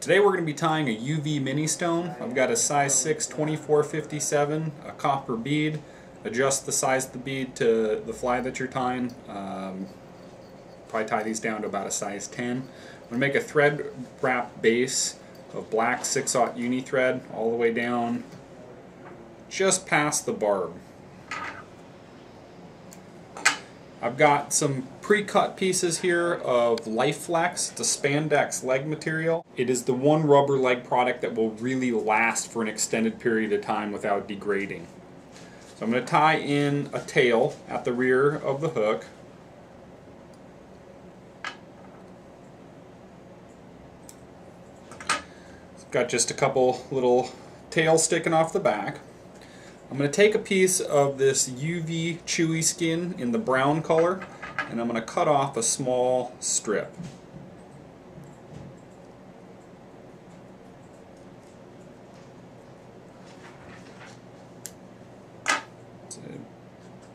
Today we're going to be tying a UV mini stone. I've got a size 6 2457, a copper bead. Adjust the size of the bead to the fly that you're tying. Um, probably tie these down to about a size 10. I'm going to make a thread wrap base of black 6-aught uni thread all the way down just past the barb. I've got some pre-cut pieces here of LifeFlex. the spandex leg material. It is the one rubber leg product that will really last for an extended period of time without degrading. So I'm going to tie in a tail at the rear of the hook. Got just a couple little tails sticking off the back. I'm going to take a piece of this UV Chewee skin in the brown color and I'm going to cut off a small strip.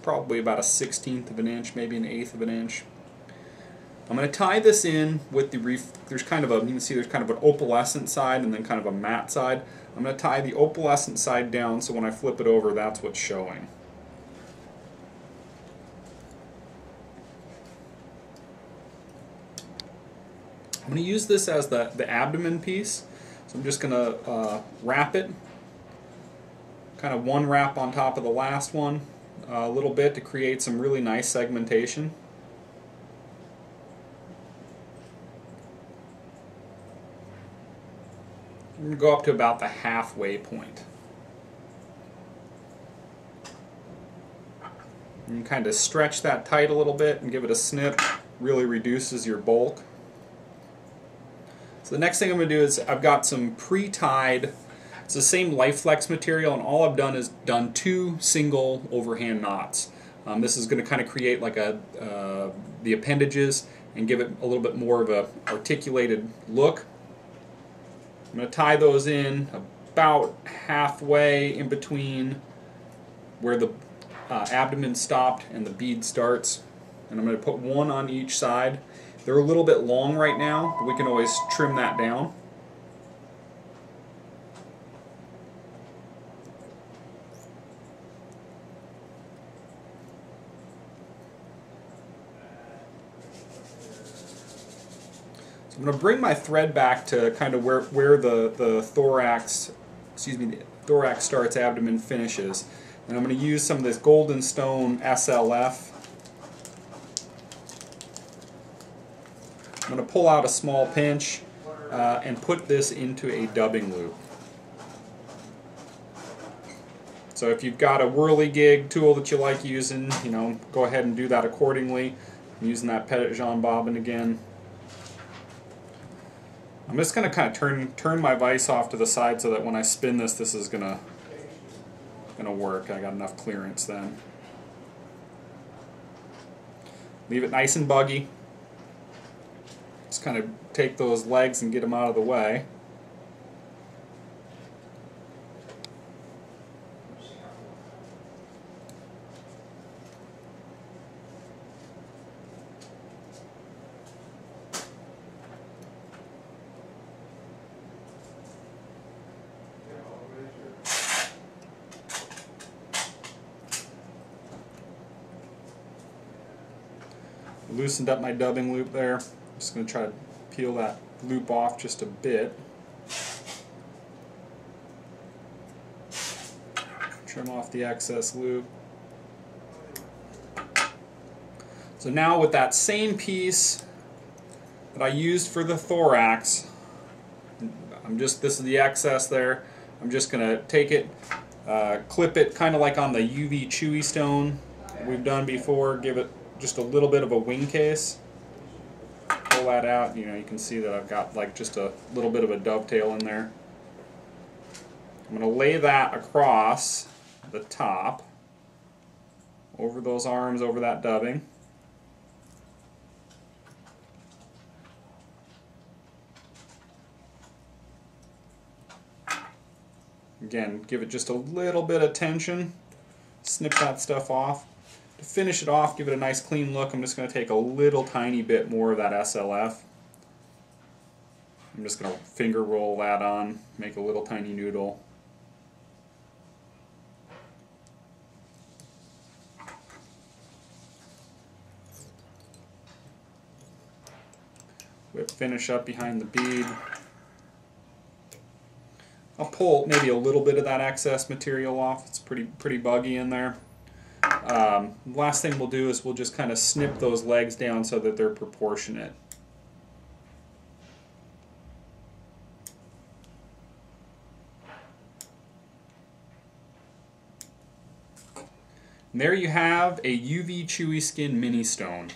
probably about a sixteenth of an inch, maybe an eighth of an inch. I'm going to tie this in with the reef. There's kind of a, you can see there's kind of an opalescent side and then kind of a matte side. I'm going to tie the opalescent side down so when I flip it over that's what's showing. I'm going to use this as the, the abdomen piece. So I'm just going to uh, wrap it, kind of one wrap on top of the last one, uh, a little bit to create some really nice segmentation. I'm going to go up to about the halfway point. And kind of stretch that tight a little bit and give it a snip. Really reduces your bulk. So the next thing I'm going to do is I've got some pre-tied, it's the same LifeFlex material and all I've done is done two single overhand knots. Um, this is going to kind of create like a uh, the appendages and give it a little bit more of a articulated look. I'm going to tie those in about halfway in between where the uh, abdomen stopped and the bead starts. And I'm going to put one on each side. They're a little bit long right now, but we can always trim that down. So I'm going to bring my thread back to kind of where, where the, the thorax, excuse me, the thorax starts, abdomen finishes. And I'm going to use some of this Golden Stone SLF. I'm going to pull out a small pinch uh, and put this into a dubbing loop. So if you've got a whirligig tool that you like using, you know, go ahead and do that accordingly. I'm using that Petitjean bobbin again. I'm just going to kind of turn turn my vise off to the side so that when I spin this, this is going to going to work. I got enough clearance then. Leave it nice and buggy. Just kind of take those legs and get them out of the way. loosened up my dubbing loop there. I'm just going to try to peel that loop off just a bit. Trim off the excess loop. So now with that same piece that I used for the thorax, I'm just, this is the excess there, I'm just going to take it, uh, clip it kind of like on the UV Chewee stone we've done before, give it just a little bit of a wing case. That out, you know, you can see that I've got like just a little bit of a dovetail in there. I'm going to lay that across the top, over those arms, over that dubbing. Again, give it just a little bit of tension, snip that stuff off. To finish it off, give it a nice clean look, I'm just going to take a little tiny bit more of that SLF. I'm just going to finger roll that on, make a little tiny noodle. Whip finish up behind the bead. I'll pull maybe a little bit of that excess material off. It's pretty pretty buggy in there. Um, last thing we'll do is we'll just kind of snip those legs down so that they're proportionate. And there you have a UV Chewee Skin Mini Stone.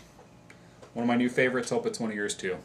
One of my new favorites. Hope it's one of yours too.